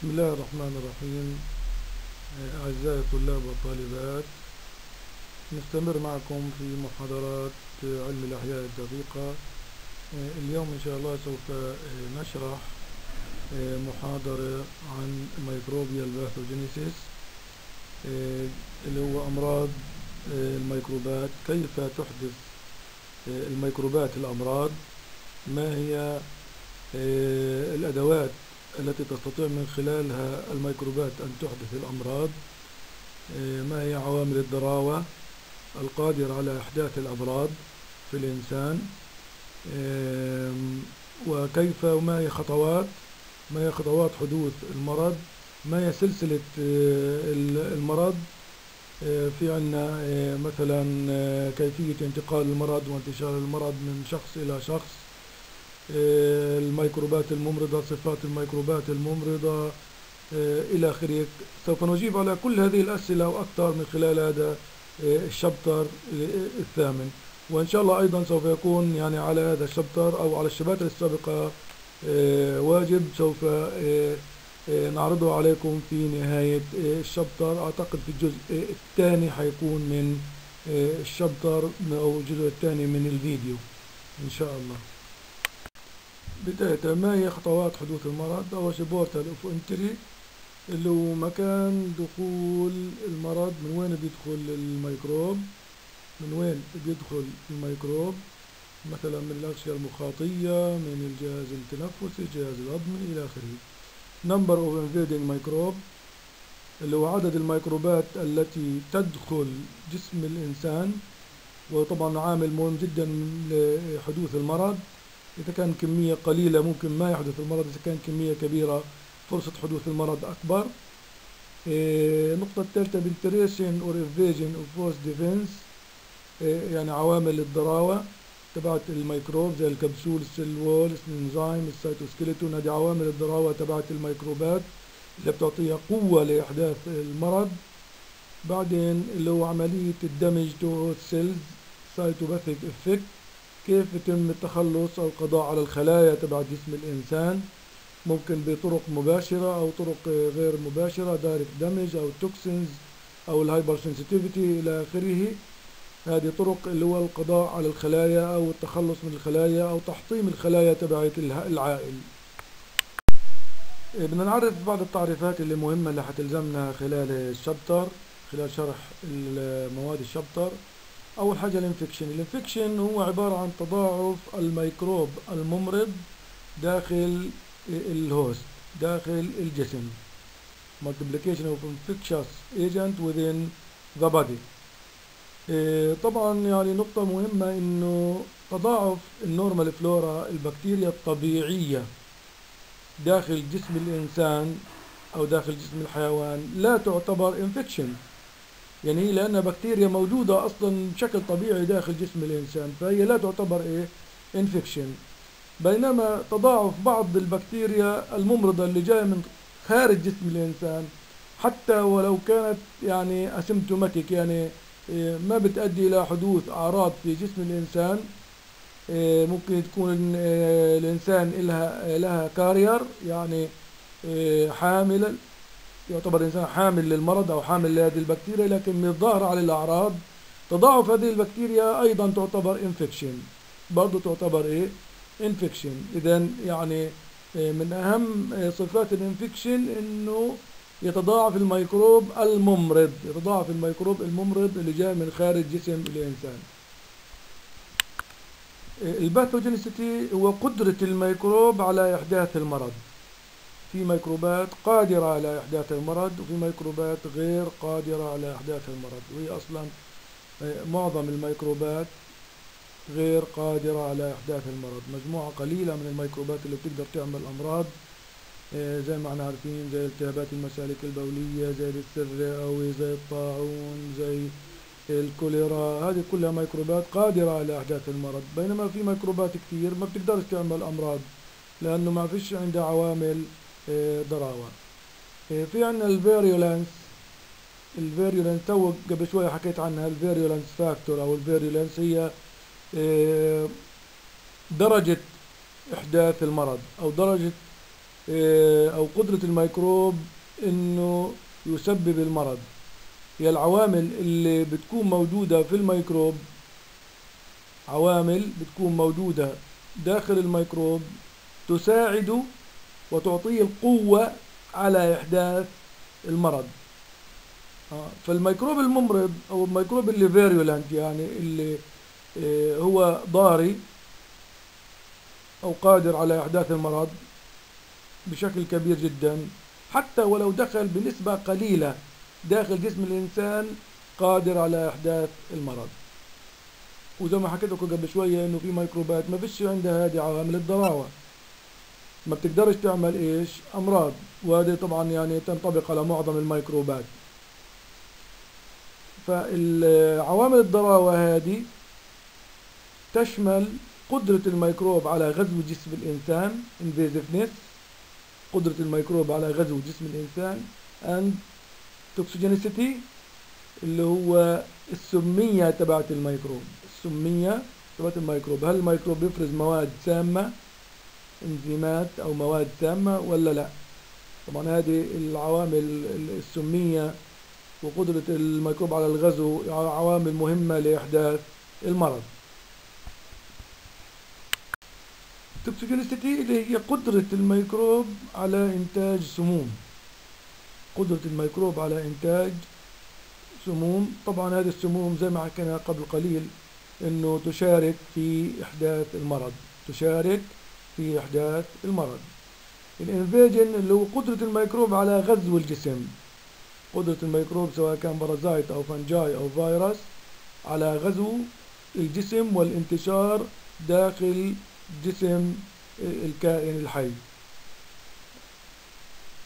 بسم الله الرحمن الرحيم. أعزائي الطلاب والطالبات نستمر معكم في محاضرات علم الأحياء الدقيقة. اليوم إن شاء الله سوف نشرح محاضرة عن ميكروبيال باثوجينيسيس اللي هو أمراض الميكروبات. كيف تحدث الميكروبات الأمراض؟ ما هي الأدوات التي تستطيع من خلالها الميكروبات أن تحدث الأمراض ما هي عوامل الضراوة القادرة على إحداث الأمراض في الإنسان وكيف وما هي خطوات ما هي خطوات حدوث المرض ما هي سلسلة المرض في عنا مثلا كيفية انتقال المرض وانتشار المرض من شخص إلى شخص. الميكروبات الممرضة صفات الميكروبات الممرضة إلى آخره. سوف نجيب على كل هذه الأسئلة وأكثر من خلال هذا الشابتر الثامن. وإن شاء الله أيضا سوف يكون يعني على هذا الشابتر أو على الشباتر السابقة واجب. سوف نعرضه عليكم في نهاية الشابتر. أعتقد في الجزء الثاني حيكون من ال chapter أو الجزء الثاني من الفيديو. إن شاء الله. بداية ما هي خطوات حدوث المرض. أول شيء portal of entry اللي هو مكان دخول المرض. من وين بيدخل الميكروب؟ من وين بيدخل الميكروب؟ مثلا من الأغشية المخاطية من الجهاز التنفسي الجهاز الهضمي إلى آخره. Number of invading microbe اللي هو عدد الميكروبات التي تدخل جسم الإنسان. وطبعا عامل مهم جدا لحدوث المرض. إذا كان كمية قليلة ممكن ما يحدث المرض إذا كان كمية كبيرة فرصة حدوث المرض أكبر. النقطة الثالثة penetration or evasion of host defense يعني عوامل الضراوة تبعت الميكروب زي ال capsule ال cell wall الإنزيم ال cytoskeleton هذه عوامل الضراوة تبعت الميكروبات اللي بتعطيها قوة لإحداث المرض. بعدين اللي هو عملية ال damage to cells cytopathic effect كيف يتم التخلص أو القضاء على الخلايا تبع جسم الإنسان؟ ممكن بطرق مباشرة أو طرق غير مباشرة direct damage أو toxins أو ال hypersensitivity إلى آخره. هذه طرق اللي هو القضاء على الخلايا أو التخلص من الخلايا أو تحطيم الخلايا تبعت العائل. بدنا نعرف بعض التعريفات اللي مهمة اللي حتلزمنا خلال ال chapter خلال شرح مواد ال chapter. أول حاجة ال infection. ال infection هو عبارة عن تضاعف الميكروب الممرض داخل ال host داخل الجسم. multiplication of infectious agent within the body. طبعا يعني نقطة مهمة إنه تضاعف ال normal flora البكتيريا الطبيعية داخل جسم الإنسان أو داخل جسم الحيوان. لا تعتبر infection يعني لأنها بكتيريا موجودة أصلا بشكل طبيعي داخل جسم الإنسان فهي لا تعتبر إيه؟ infection بينما تضاعف بعض البكتيريا الممرضة اللي جاية من خارج جسم الإنسان حتى ولو كانت يعني asymptomatic يعني ما بتؤدي إلى حدوث أعراض في جسم الإنسان. ممكن تكون الإنسان لها لها carrier يعني حامل. يعتبر الإنسان حامل للمرض أو حامل لهذه البكتيريا لكن من الظاهر على الأعراض تضاعف هذه البكتيريا أيضا تعتبر infection برضه تعتبر إيه؟ infection إذا يعني من أهم صفات ال infection إنه يتضاعف الميكروب الممرض. يتضاعف الميكروب الممرض اللي جاء من خارج جسم الإنسان. ال pathogenicity هو قدرة الميكروب على إحداث المرض. في ميكروبات قادرة على إحداث المرض وفي ميكروبات غير قادرة على إحداث المرض. وهي أصلا معظم الميكروبات غير قادرة على إحداث المرض. مجموعة قليلة من الميكروبات اللي بتقدر تعمل أمراض زي ما إحنا عارفين زي التهابات المسالك البولية زي السل الرئوي زي الطاعون زي الكوليرا. هذه كلها ميكروبات قادرة على إحداث المرض. بينما في ميكروبات كتير ما بتقدرش تعمل أمراض لأنه ما فيش عندها عوامل ضراوة في عندنا ال virulence ال virulence تو قبل شوية حكيت عنها ال virulence factor أو ال virulence هي درجة إحداث المرض أو درجة آه، أو قدرة الميكروب إنه يسبب المرض. هي العوامل اللي بتكون موجودة في الميكروب عوامل بتكون موجودة داخل الميكروب تساعده وتعطيه القوة على إحداث المرض. آه، فالميكروب الممرض أو الميكروب اللي virulent يعني اللي آه، هو ضاري أو قادر على إحداث المرض بشكل كبير جدا حتى ولو دخل بنسبة قليلة داخل جسم الإنسان قادر على إحداث المرض. وزي ما حكيت لكم قبل شوية إنه في ميكروبات ما فيش عندها هذه عوامل الضراوة ما بتقدرش تعمل إيش؟ أمراض. وهذه طبعا يعني تنطبق على معظم الميكروبات. فالعوامل الضراوة هذه تشمل قدرة الميكروب على غزو جسم الإنسان invasiveness قدرة الميكروب على غزو جسم الإنسان and toxicity اللي هو السمية تبعت الميكروب. السمية تبعت الميكروب. هل الميكروب يفرز مواد سامة؟ انزيمات أو مواد سامة ولا لا؟ طبعا هذه العوامل السمية وقدرة الميكروب على الغزو عوامل مهمة لإحداث المرض. ال toxigenicity اللي هي قدرة الميكروب على إنتاج سموم. قدرة الميكروب على إنتاج سموم. طبعا هذه السموم زي ما حكينا قبل قليل إنه تشارك في إحداث المرض. تشارك في إحداث المرض. ال invasion اللي هو قدرة الميكروب على غزو الجسم. قدرة الميكروب سواء كان parasite أو fungi أو فيروس على غزو الجسم والانتشار داخل جسم الكائن الحي.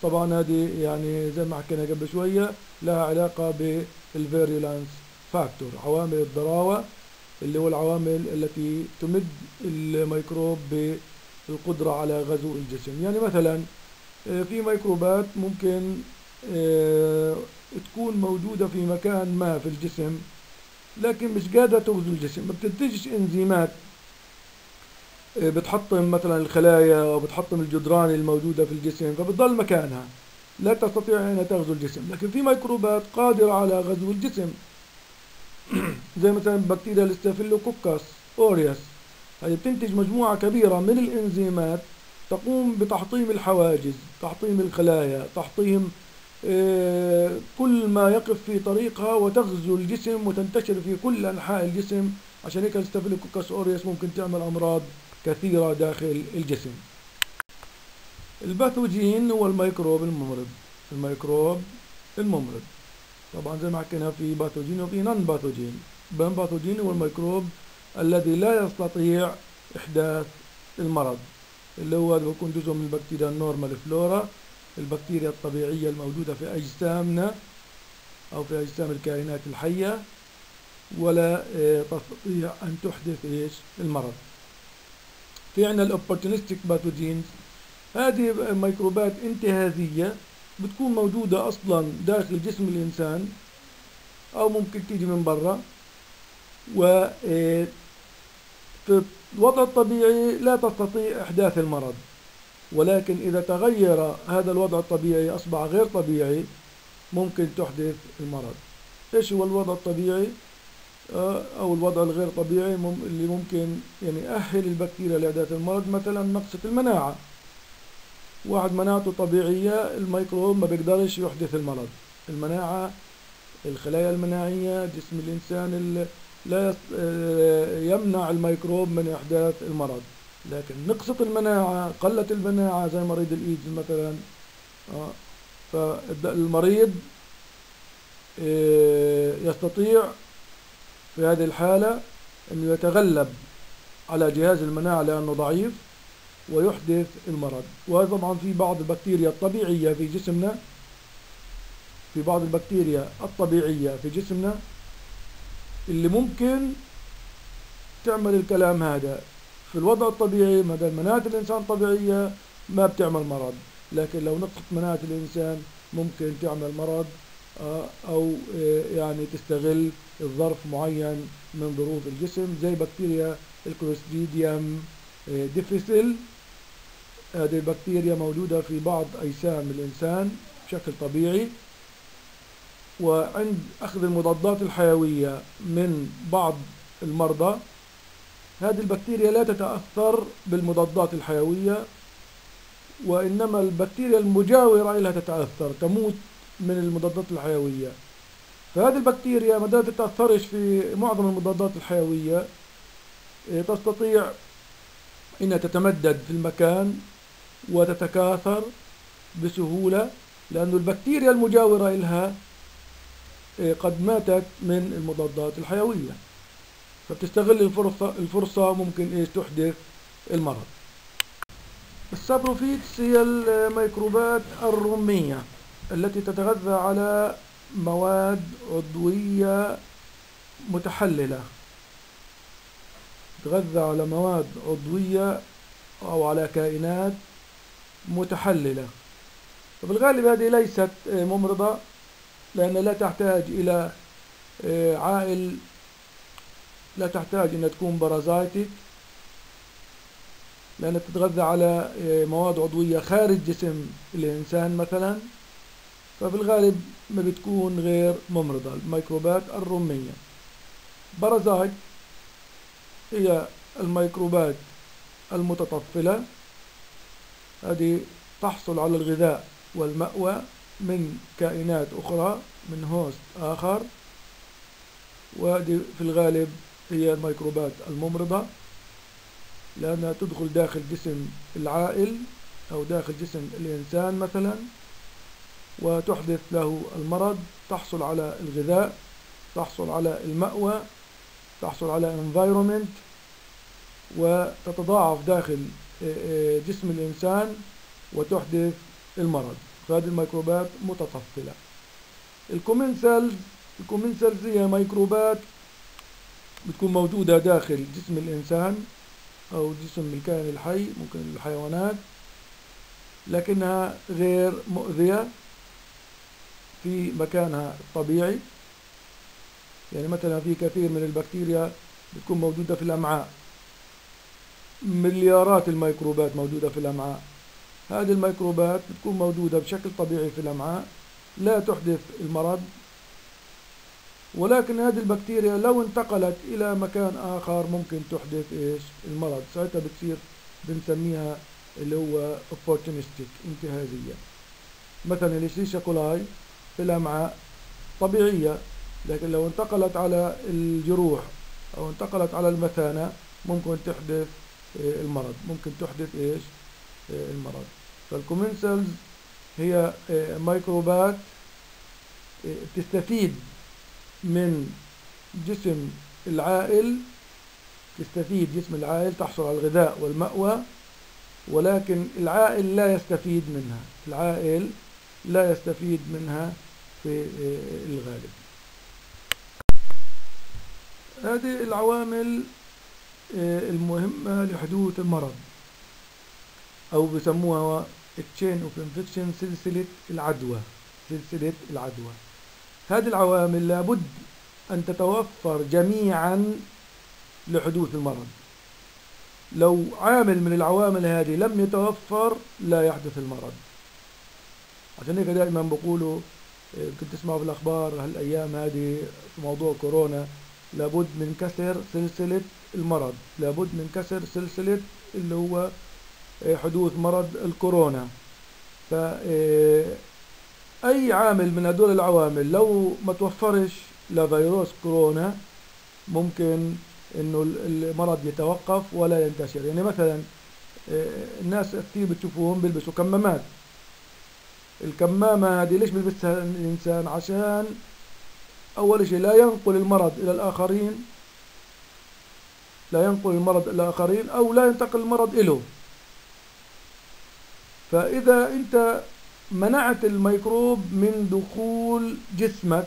طبعا هذه يعني زي ما حكينا قبل شوية لها علاقة بال virulence factor عوامل الضراوة اللي هو العوامل التي تمد الميكروب بالقدرة على غزو الجسم. يعني مثلا آه، في ميكروبات ممكن آه، تكون موجودة في مكان ما في الجسم لكن مش قادرة تغزو الجسم. ما بتنتجش إنزيمات آه، بتحطم مثلا الخلايا أو بتحطم الجدران الموجودة في الجسم فبتضل مكانها. لا تستطيع أن تغزو الجسم. لكن في ميكروبات قادرة على غزو الجسم. زي مثلا بكتيريا ال Staphylococcus aureus هي بتنتج مجموعة كبيرة من الإنزيمات تقوم بتحطيم الحواجز تحطيم الخلايا تحطيم آه، كل ما يقف في طريقها وتغزو الجسم وتنتشر في كل أنحاء الجسم. عشان هيك ال Staphylococcus aureus ممكن تعمل أمراض كثيرة داخل الجسم. ال pathogen هو الميكروب الممرض الميكروب الممرض. طبعا زي ما حكينا في pathogen وفي non pathogen ال non pathogen هو الميكروب الذي لا يستطيع إحداث المرض اللي هو بيكون جزء من البكتيريا ال normal flora البكتيريا الطبيعية الموجودة في أجسامنا أو في أجسام الكائنات الحية ولا آه، تستطيع أن تحدث إيش؟ المرض. في عندنا ال opportunistic pathogens هذه ميكروبات انتهازية بتكون موجودة أصلا داخل جسم الإنسان أو ممكن تيجي من برا و آه، في الوضع الطبيعي لا تستطيع إحداث المرض. ولكن إذا تغير هذا الوضع الطبيعي أصبح غير طبيعي ممكن تحدث المرض. إيش هو الوضع الطبيعي؟ آه، أو الوضع الغير طبيعي اللي ممكن يعني يأهل البكتيريا لإحداث المرض مثلا نقصة المناعة. واحد مناعته طبيعية الميكروب ما بيقدرش يحدث المرض. المناعة الخلايا المناعية جسم الإنسان لا آه، يمنع الميكروب من إحداث المرض. لكن نقصة المناعة قلة المناعة زي مريض الإيدز مثلا آه، فالمريض آه، يستطيع في هذه الحالة أنه يتغلب على جهاز المناعة لأنه ضعيف ويحدث المرض. وهذا طبعا في بعض البكتيريا الطبيعية في جسمنا في بعض البكتيريا الطبيعية في جسمنا اللي ممكن تعمل الكلام هذا في الوضع الطبيعي ما دام مناعة الإنسان طبيعية ما بتعمل مرض. لكن لو نقصت مناعة الإنسان ممكن تعمل مرض آه، أو آه، يعني تستغل الظرف معين من ظروف الجسم زي بكتيريا ال Clostridium آه، difficile. هذه البكتيريا موجودة في بعض أجسام الإنسان بشكل طبيعي. وعند أخذ المضادات الحيوية من بعض المرضى هذه البكتيريا لا تتأثر بالمضادات الحيوية وإنما البكتيريا المجاورة لها تتأثر تموت من المضادات الحيوية. فهذه البكتيريا ما تتأثرش في معظم المضادات الحيوية. إيه، تستطيع أنها تتمدد في المكان وتتكاثر بسهولة لأن البكتيريا المجاورة لها قد ماتت من المضادات الحيوية. فبتستغل الفرصة, الفرصة ممكن إيش تحدث؟ المرض. السابروفيتس هي الميكروبات الرمية التي تتغذى على مواد عضوية متحللة. تتغذى على مواد عضوية أو على كائنات متحللة. ففي الغالب هذه ليست ممرضة. لأنها لا تحتاج إلى آه، عائل لا تحتاج أنها تكون بارازايتك لأنها تتغذى على آه، مواد عضوية خارج جسم الإنسان مثلا. ففي الغالب ما بتكون غير ممرضة الميكروبات الرمية. بارازايت هي الميكروبات المتطفلة. هذه تحصل على الغذاء والمأوى. من كائنات أخرى من هوست آخر. وهذه في الغالب هي الميكروبات الممرضة لأنها تدخل داخل جسم العائل أو داخل جسم الإنسان مثلا وتحدث له المرض. تحصل على الغذاء تحصل على المأوى تحصل على environment وتتضاعف داخل آه، آه، جسم الإنسان وتحدث المرض. فهذه الميكروبات متطفلة. ال commensals هي ميكروبات بتكون موجودة داخل جسم الإنسان أو جسم الكائن الحي ممكن الحيوانات لكنها غير مؤذية في مكانها الطبيعي. يعني مثلا في كثير من البكتيريا بتكون موجودة في الأمعاء. مليارات الميكروبات موجودة في الأمعاء. هذه الميكروبات بتكون موجودة بشكل طبيعي في الأمعاء لا تحدث المرض. ولكن هذه البكتيريا لو انتقلت إلى مكان آخر ممكن تحدث إيش؟ المرض. ساعتها بتصير بنسميها اللي هو opportunistic انتهازية. مثلا الشيشة كولاي في الأمعاء طبيعية لكن لو انتقلت على الجروح أو انتقلت على المثانة ممكن تحدث آه، المرض. ممكن تحدث إيش؟ المرض. فالكومنسلز هي آه، ميكروبات تستفيد من جسم العائل تستفيد جسم العائل تحصل على الغذاء والمأوى ولكن العائل لا يستفيد منها. العائل لا يستفيد منها في الغالب. هذه العوامل المهمة لحدوث المرض. أو بسموها chain of infection سلسلة العدوى سلسلة العدوى. هذه العوامل لابد أن تتوفر جميعا لحدوث المرض. لو عامل من العوامل هذه لم يتوفر لا يحدث المرض. عشان هيك دائما بقولوا كنت تسمعوا في الأخبار هالأيام هذه في موضوع كورونا لابد من كسر سلسلة المرض لابد من كسر سلسلة اللي هو حدوث مرض الكورونا. ف أي عامل من هدول العوامل لو ما توفرش لفيروس كورونا ممكن إنه المرض يتوقف ولا ينتشر. يعني مثلا الناس كثير بتشوفوهم بيلبسوا كمامات. الكمامة هذه ليش بيلبسها الإنسان؟ عشان أول شيء لا ينقل المرض إلى الآخرين لا ينقل المرض إلى الآخرين أو لا ينتقل المرض إله. فإذا أنت منعت الميكروب من دخول جسمك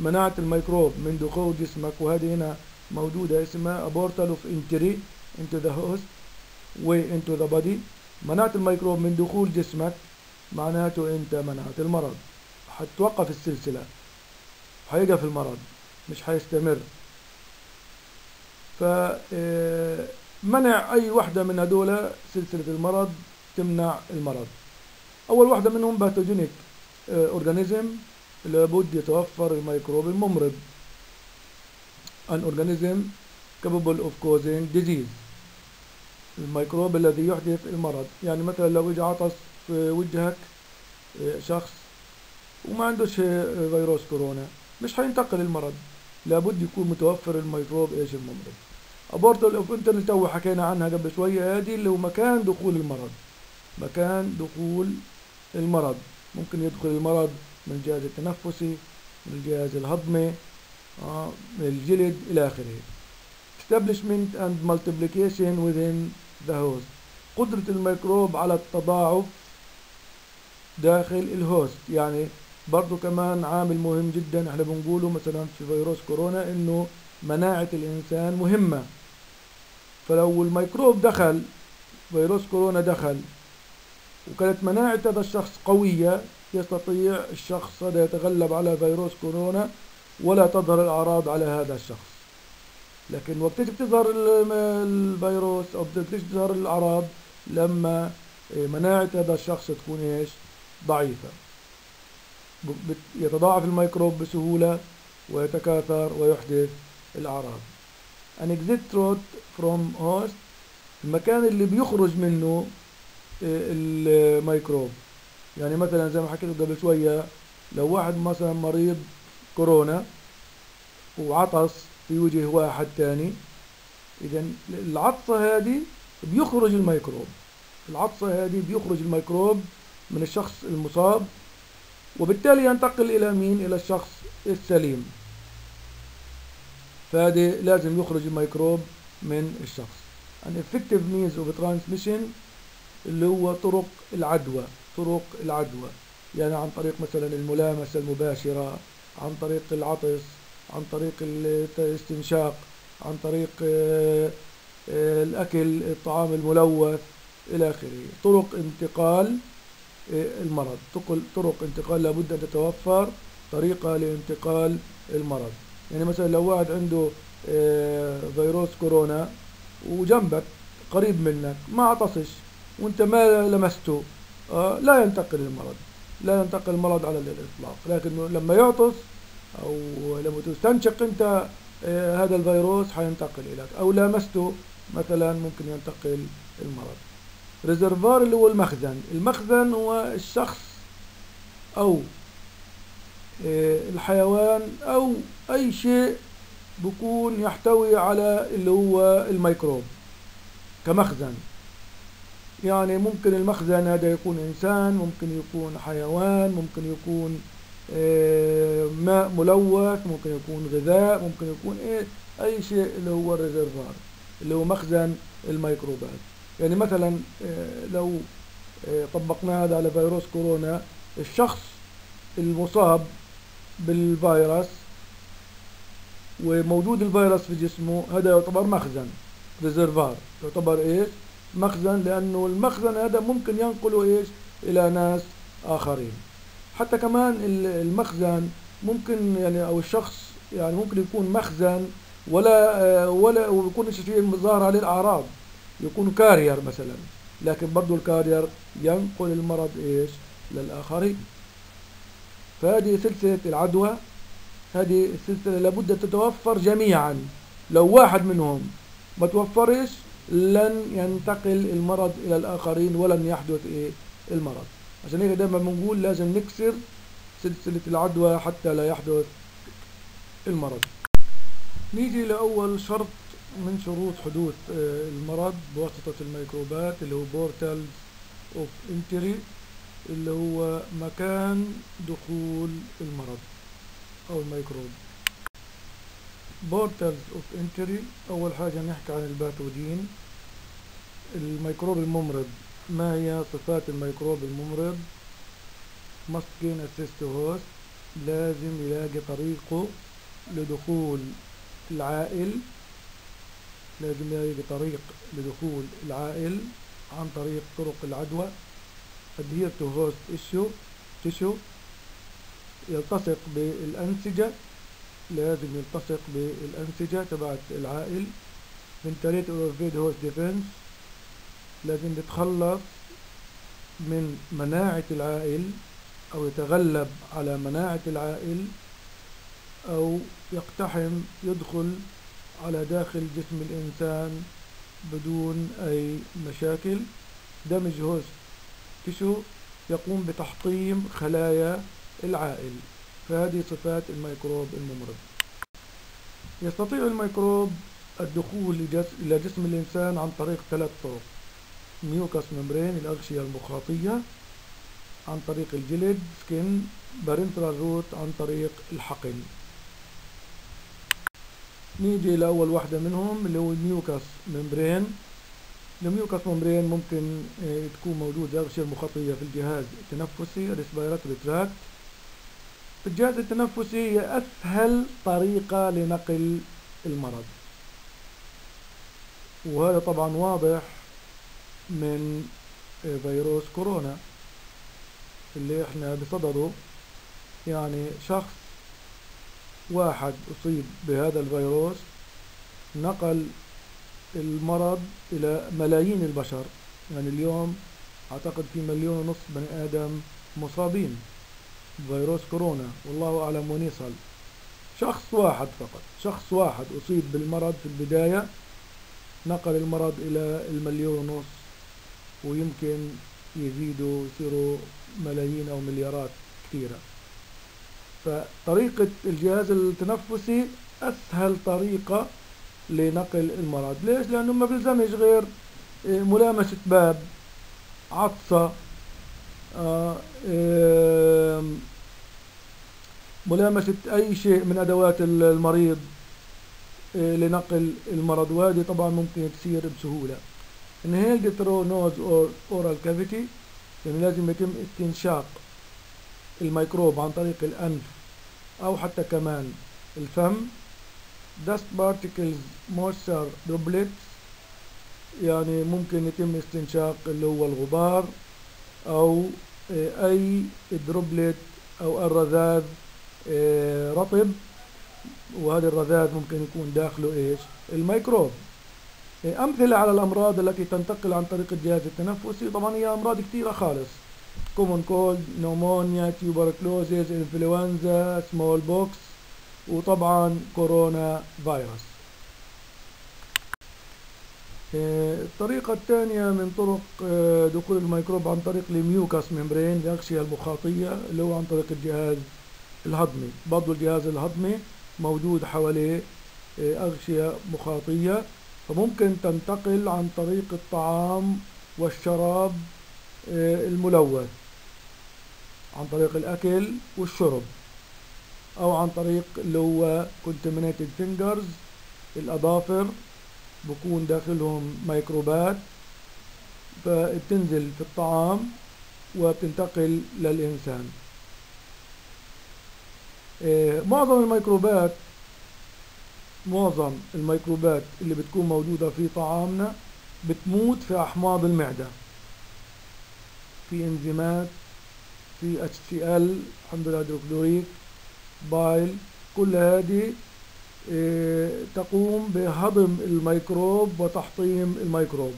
منعت الميكروب من دخول جسمك وهذه هنا موجودة اسمها portal of entry into the host way into the body. منعت الميكروب من دخول جسمك معناته أنت منعت المرض حتوقف السلسلة حيقف المرض مش حيستمر. ف آه، منع أي وحدة من هدول سلسلة المرض تمنع المرض. أول واحدة منهم pathogenic organism لابد يتوفر الميكروب الممرض. An organism capable of causing disease. الميكروب الذي يحدث المرض. يعني مثلا لو اجى عطس في وجهك شخص وما عندوش فيروس كورونا مش هينتقل المرض. لابد يكون متوفر الميكروب إيش الممرض؟ ال portal of entry تو حكينا عنها قبل شوية هذه اللي هو مكان دخول المرض. مكان دخول المرض. ممكن يدخل المرض من الجهاز التنفسي من الجهاز الهضمي آه، من الجلد إلى آخره. Establishment and multiplication within the host. قدرة الميكروب على التضاعف داخل ال host. يعني برضو كمان عامل مهم جدا. إحنا بنقوله مثلا في فيروس كورونا إنه مناعة الإنسان مهمة. فلو الميكروب دخل فيروس كورونا دخل وكانت مناعة هذا الشخص قوية يستطيع الشخص هذا يتغلب على فيروس كورونا ولا تظهر الأعراض على هذا الشخص. لكن وقت بتظهر الفيروس أو بتظهر الأعراض لما مناعة هذا الشخص تكون إيش؟ ضعيفة. يتضاعف الميكروب بسهولة ويتكاثر ويحدث الأعراض. An exit route from host المكان اللي بيخرج منه الميكروب. يعني مثلا زي ما حكيت قبل شوية لو واحد مثلا مريض كورونا وعطس في وجه واحد تاني إذا العطسة هذه بيخرج الميكروب. العطسة هذه بيخرج الميكروب من الشخص المصاب وبالتالي ينتقل إلى مين؟ إلى الشخص السليم. فهذه لازم يخرج الميكروب من الشخص. An effective means of transmission اللي هو طرق العدوى طرق العدوى. يعني عن طريق مثلا الملامسة المباشرة عن طريق العطس عن طريق الاستنشاق عن طريق آه، آه، الأكل الطعام الملوث إلى آخره. طرق انتقال آه، المرض. طرق انتقال لابد أن تتوفر طريقة لانتقال المرض. يعني مثلا لو واحد عنده فيروس كورونا وجنبك قريب منك ما عطسش وانت ما لمسته لا ينتقل المرض لا ينتقل المرض على الإطلاق. لكن لما يعطس أو لما تستنشق أنت آه، هذا الفيروس حينتقل إليك. أو لامسته مثلا ممكن ينتقل المرض. ريزرفار اللي هو المخزن. المخزن هو الشخص آه، الحيوان أو أي شيء بكون يحتوي على اللي هو الميكروب كمخزن. يعني ممكن المخزن هذا يكون إنسان ممكن يكون حيوان ممكن يكون آه، ماء ملوث ممكن يكون غذاء ممكن يكون إيه أي شيء اللي هو ال reservoir اللي هو مخزن الميكروبات. يعني مثلا لو طبقنا هذا على فيروس كورونا الشخص المصاب بالفيروس وموجود الفيروس في جسمه هذا يعتبر مخزن reservoir يعتبر إيش؟ مخزن لأنه المخزن هذا ممكن ينقله إيش؟ إلى ناس آخرين. حتى كمان المخزن ممكن يعني أو الشخص يعني ممكن يكون مخزن ولا ولا ويكون شيء ظاهر عليه الأعراض. يكون كارير مثلا لكن برضه الكارير ينقل المرض إيش؟ للآخرين. فهذه سلسلة العدوى هذه السلسلة لابد تتوفر جميعا. لو واحد منهم ما توفرش لن ينتقل المرض إلى الآخرين ولن يحدث إيه؟ المرض. عشان هيك دايما بنقول لازم نكسر سلسلة العدوى حتى لا يحدث المرض. نيجي لأول شرط من شروط حدوث آه، المرض بواسطة الميكروبات اللي هو portals of entry. اللي هو مكان دخول المرض أو الميكروب. portals of entry أول حاجة نحكي عن ال pathogen الميكروب الممرض ما هي صفات الميكروب الممرض؟ Access to host لازم يلاقي طريقه لدخول العائل. لازم يلاقي طريق لدخول العائل عن طريق طرق العدوى. Adhere to host issue tissue يلتصق بالأنسجة. لازم يلتصق بالأنسجة تبعت العائل penetrate or evade host defense لازم يتخلص من مناعة العائل أو يتغلب على مناعة العائل أو يقتحم يدخل على داخل جسم الإنسان بدون أي مشاكل. damage host tissue يقوم بتحطيم خلايا العائل. فهذه صفات الميكروب الممرض. يستطيع الميكروب الدخول إلى جسم الإنسان عن طريق ثلاث طرق. mucous membrane الأغشية المخاطية عن طريق الجلد skin parenteral route عن طريق الحقن. نيجي لأول واحدة منهم اللي هو ال mucous membrane. ال mucous membrane ممكن آه، تكون موجودة. أغشية المخاطية في الجهاز التنفسي ال respiratory tract الجهاز التنفسي هي أسهل طريقة لنقل المرض. وهذا طبعا واضح من آه، فيروس كورونا اللي إحنا بصدده. يعني شخص واحد أصيب بهذا الفيروس نقل المرض إلى ملايين البشر. يعني اليوم أعتقد في مليون ونصف بني آدم مصابين بفيروس كورونا والله أعلم وين يصل. شخص واحد فقط شخص واحد أصيب بالمرض في البداية نقل المرض إلى المليون ونصف ويمكن يزيدوا يصيروا ملايين أو مليارات كثيرة. فطريقة الجهاز التنفسي أسهل طريقة لنقل المرض. ليش؟ لأنه ما بيلزمش غير آه، ملامسة باب عطسة آه، ملامسة أي شيء من أدوات المريض آه، لنقل المرض. وهذه طبعا ممكن تصير بسهولة. Inhaled through nose or oral cavity. يعني لازم يتم استنشاق الميكروب عن طريق الأنف أو حتى كمان الفم. Dust particles moisture droplets يعني ممكن يتم استنشاق اللي هو الغبار أو آه، أي droplet أو الرذاذ آه، رطب. وهذا الرذاذ ممكن يكون داخله إيش؟ الميكروب. آه، أمثلة على الأمراض التي تنتقل عن طريق الجهاز التنفسي. طبعا هي أمراض كثيرة خالص. common cold pneumonia tuberculosis influenza smallpox وطبعا كورونا فيروس. آه، الطريقة الثانية من طرق آه، دخول الميكروب عن طريق ال mucous membrane الأغشية المخاطية اللي هو عن طريق الجهاز الهضمي. برضو الجهاز الهضمي موجود حواليه آه، أغشية مخاطية. فممكن تنتقل عن طريق الطعام والشراب الملوث عن طريق الأكل والشرب. أو عن طريق اللي هو contaminated fingers الأظافر بكون داخلهم ميكروبات فبتنزل في الطعام وبتنتقل للإنسان. إيه، معظم الميكروبات معظم الميكروبات اللي بتكون موجودة في طعامنا بتموت في أحماض المعدة. في إنزيمات في HCl الحمد لله hydrochloric bile كل هذه آه، تقوم بهضم الميكروب وتحطيم الميكروب.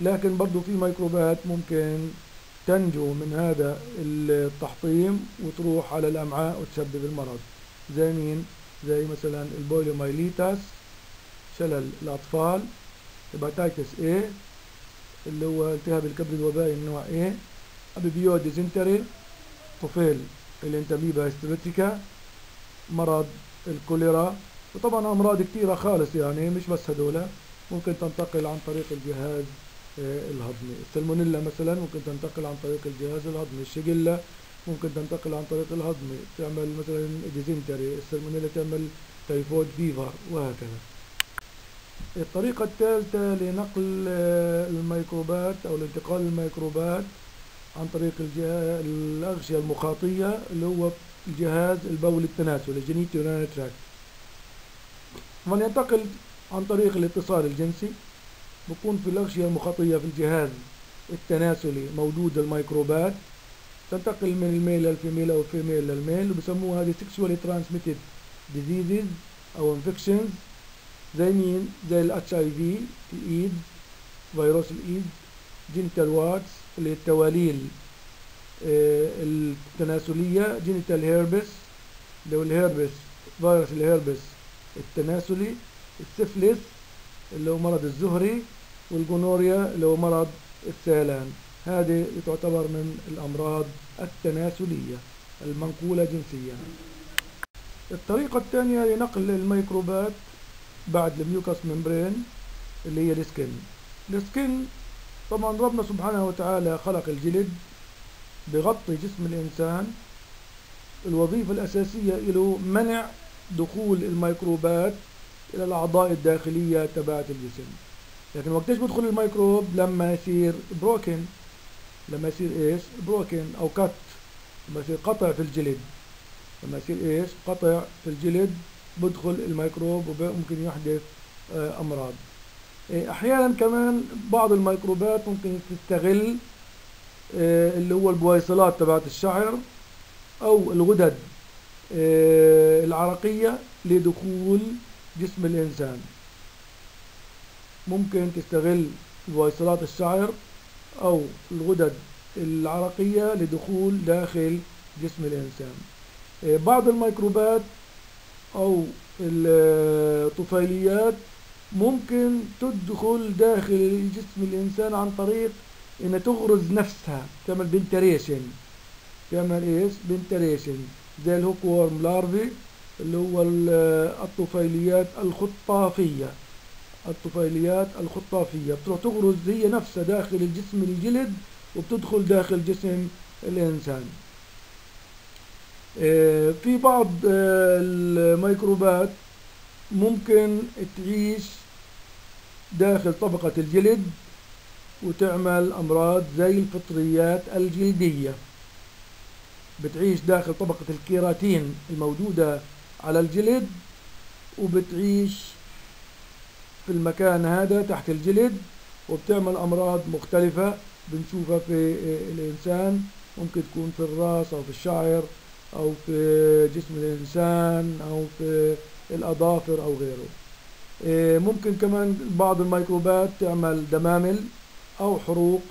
لكن برضو في ميكروبات ممكن تنجو من هذا التحطيم وتروح على الأمعاء وتسبب المرض. زي مين؟ زي مثلا ال poliomyelitis شلل الأطفال hepatitis A اللي هو التهاب الكبد الوبائي النوع A amoebic dysentery طفيل. ال Entamoeba histolytica مرض الكوليرا. وطبعا أمراض كثيرة خالص يعني مش بس هدول. ممكن تنتقل عن طريق الجهاز آه، الهضمي. السلمونيلا مثلا ممكن تنتقل عن طريق الجهاز الهضمي. الشجلة ممكن تنتقل عن طريق الهضمي. تعمل مثلا dysentery السلمونيلا تعمل typhoid fever وهكذا. الطريقة الثالثة لنقل آه، الميكروبات أو لانتقال الميكروبات عن طريق الأغشية المخاطية اللي هو الجهاز البولي التناسلي ال genitourinary tract من ينتقل عن طريق الاتصال الجنسي بكون في الأغشية المخاطية في الجهاز التناسلي موجود الميكروبات. تنتقل من الميل للفيميل أو الفيميل للميل وبسموها هذه sexually transmitted diseases أو infections زي مين؟ زي ال HIV ال AIDS فيروس ال AIDS genital warts الثواليل آه، التناسلية genital herpes اللي هو ال herpes virus ال herpes التناسلي السفلس اللي هو مرض الزهري وال gonorrhea اللي هو مرض السيلان. هذه تعتبر من الأمراض التناسلية المنقولة جنسيا. الطريقة الثانية لنقل الميكروبات بعد ال mucous membrane اللي هي ال skin. ال skin طبعا ربنا سبحانه وتعالى خلق الجلد بغطي جسم الإنسان الوظيفة الأساسية له منع دخول الميكروبات إلى الأعضاء الداخلية تبعت الجسم. لكن وقتاش بدخل الميكروب؟ لما يصير broken لما يصير إيش؟ broken أو cut لما يصير قطع في الجلد. لما يصير إيش؟ قطع في الجلد بدخل الميكروب وممكن يحدث آه، أمراض. أحيانا كمان بعض الميكروبات ممكن تستغل آه، اللي هو البويصلات تبعت الشعر أو الغدد آه، العرقية لدخول جسم الإنسان. ممكن تستغل بويصلات الشعر أو الغدد العرقية لدخول داخل جسم الإنسان. إيه، بعض الميكروبات أو الطفيليات ممكن تدخل داخل جسم الإنسان عن طريق إنها تغرز نفسها تعمل بنتريشن تعمل إيش؟ penetration زي ال hookworm larvae اللي هو الطفيليات الخطافية. الطفيليات الخطافية. بتروح تغرز هي نفسها داخل الجسم الجلد وبتدخل داخل جسم الإنسان. آه، في بعض آه، الميكروبات ممكن تعيش داخل طبقة الجلد وتعمل أمراض زي الفطريات الجلدية. بتعيش داخل طبقة الكيراتين الموجودة على الجلد وبتعيش في المكان هذا تحت الجلد وبتعمل أمراض مختلفة بنشوفها في الإنسان. ممكن تكون في الرأس أو في الشعر أو في جسم الإنسان أو في الأظافر أو غيره. ممكن كمان بعض الميكروبات تعمل دمامل أو حروق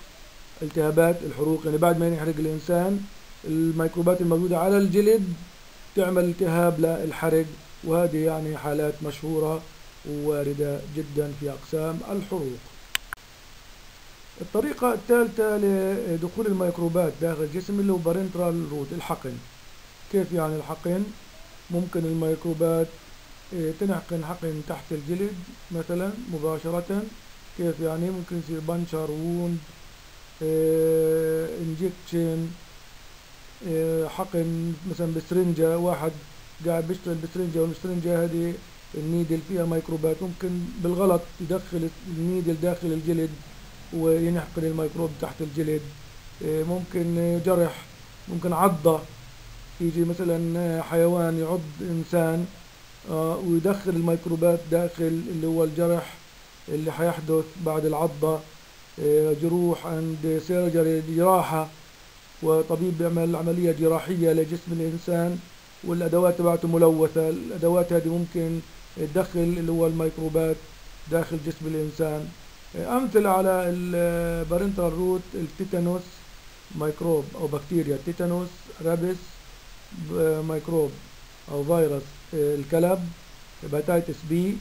التهابات الحروق. يعني بعد ما ينحرق الإنسان الميكروبات الموجودة على الجلد تعمل التهاب للحرق وهذه يعني حالات مشهورة وواردة جدا في أقسام الحروق. الطريقة الثالثة لدخول الميكروبات داخل الجسم اللي هو parenteral route الحقن. كيف يعني الحقن؟ ممكن الميكروبات إيه، تنحقن حقن تحت الجلد مثلا مباشرة. كيف يعني؟ ممكن يصير puncture wound injection إيه، حقن مثلا بسرنجة. واحد قاعد بيشتغل بسرنجة والسرنجة هذه ال needle فيها ميكروبات ممكن بالغلط يدخل ال needle داخل الجلد وينحقن الميكروب تحت الجلد. إيه، ممكن جرح ممكن عضة. يجي مثلا حيوان يعض إنسان. ويدخل الميكروبات داخل اللي هو الجرح اللي حيحدث بعد العضة إيه، جروح عند surgery جراحة. وطبيب بيعمل عملية جراحية لجسم الإنسان والأدوات تبعته ملوثة. الأدوات هذه ممكن تدخل اللي هو الميكروبات داخل جسم الإنسان. أمثلة على ال parenteral route ال tetanus ميكروب أو بكتيريا tetanus rabies ميكروب أو فيروس. الكلب hepatitis B